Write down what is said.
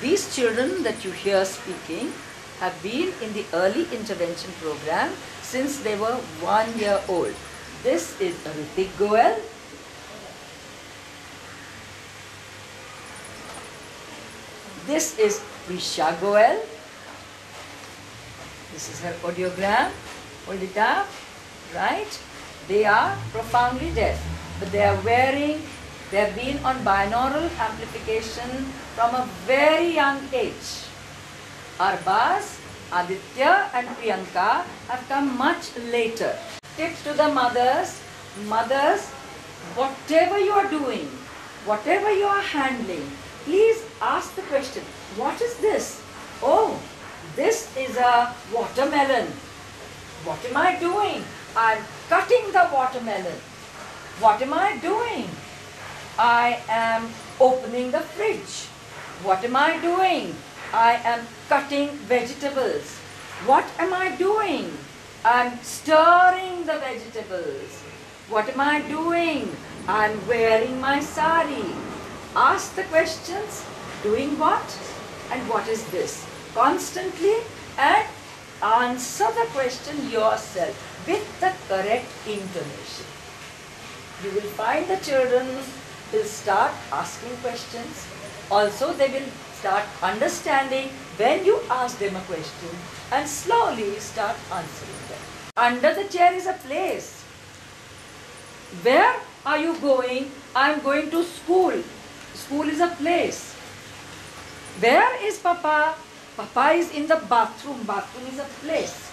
These children that you hear speaking have been in the early intervention program since they were one year old. This is Ritik Goel. This is Prisha Goel. This is her audiogram. Hold it up. Right? They are profoundly deaf, but they are wearing, they have been on binaural amplification from a very young age. Arbaz, Aditya and Priyanka have come much later. Tip to the mothers, mothers, whatever you are doing, whatever you are handling, please ask the question, what is this? Oh, this is a watermelon. What am I doing? I'm cutting the watermelon. What am I doing? I am opening the fridge. What am I doing? I am cutting vegetables. What am I doing? I'm stirring the vegetables. What am I doing? I'm wearing my sari. Ask the questions, doing what? And what is this? Constantly and answer the question yourself with the correct intonation. You will find the children will start asking questions. Also, they will start understanding when you ask them a question and slowly start answering them. Under the chair is a place. Where are you going? I am going to school. School is a place. Where is Papa? Papa is in the bathroom. Bathroom is a place.